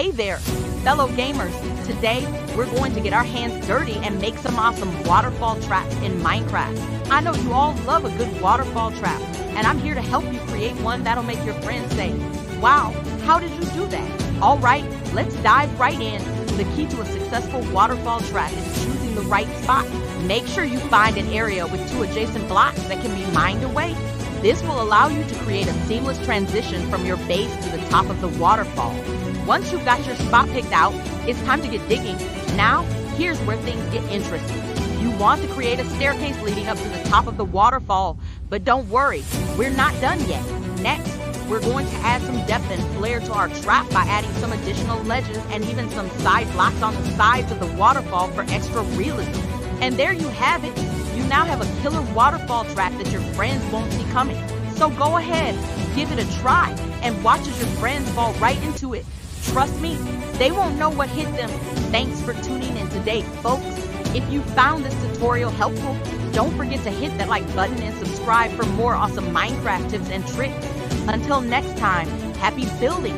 Hey there, fellow gamers. Today, we're going to get our hands dirty and make some awesome waterfall traps in Minecraft. I know you all love a good waterfall trap, and I'm here to help you create one that'll make your friends say, Wow, how did you do that? All right, let's dive right in. The key to a successful waterfall trap is choosing the right spot. Make sure you find an area with two adjacent blocks that can be mined away. This will allow you to create a seamless transition from your base to the top of the waterfall. Once you've got your spot picked out, it's time to get digging. Now, here's where things get interesting. You want to create a staircase leading up to the top of the waterfall, but don't worry, we're not done yet. Next, we're going to add some depth and flair to our trap by adding some additional ledges and even some side blocks on the sides of the waterfall for extra realism. And there you have it now have a killer waterfall trap that your friends won't see coming. So go ahead, give it a try, and watch as your friends fall right into it. Trust me, they won't know what hit them. Thanks for tuning in today, folks. If you found this tutorial helpful, don't forget to hit that like button and subscribe for more awesome Minecraft tips and tricks. Until next time, happy building!